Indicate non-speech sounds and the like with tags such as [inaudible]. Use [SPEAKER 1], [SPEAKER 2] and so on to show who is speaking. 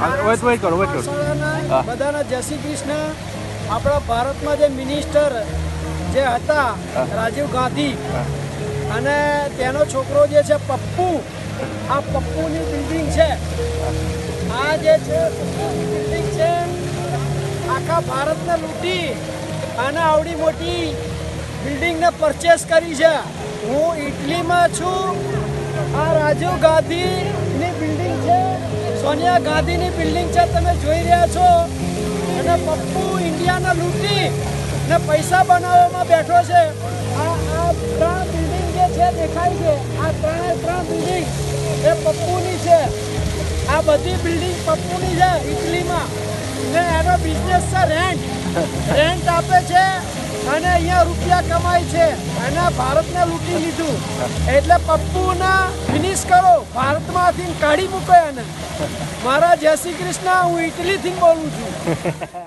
[SPEAKER 1] Wet wet કરો wet કરો.
[SPEAKER 2] બધાના જય શ્રી કૃષ્ણ. આપણા ભારતમાં જે મિનિસ્ટર જે હતા રાજીવ ગાંધી અને તેનો છોકરો જે છે પપ્પુ આ પપ્પુની બિલ્ડિંગ છે. આ જે છે પપ્પુની બિલ્ડિંગ છે આખા ભારતને લૂંટી અને આવડી મોટી બિલ્ડિંગને પરચેસ કરી છે. હું ઇટલીમાં છું. આ રાજીવ ગાંધીની બિલ્ડિંગ છે. સોનિયા ગાંધીની બિલ્ડિંગ છે, તમે જોઈ રહ્યા છો. અને પપ્પુ ઇન્ડિયાના લૂંટી ને પૈસા બનાવવામાં બેઠો છે. આ આ ત્રણ બિલ્ડિંગ જે છે, દેખાય છે. આ ત્રણે ત્રણ બિલ્ડિંગ એ પપ્પુની છે. આ બધી બિલ્ડિંગ પપ્પુની છે, ઇટલીમાં. ને એનો બિઝનેસ છે રેન્ટ રેન્ટ આપે છે અને અહીંયા રૂપિયા કમાય છે. અને ભારતને લૂંટી લીધું. એટલે પપ્પુના ફિનિશ કરો. ભારતમાંથી કાઢી મૂકો એને. મારા જય શ્રી કૃષ્ણ હું ઇટલીથી બોલું છું. [laughs]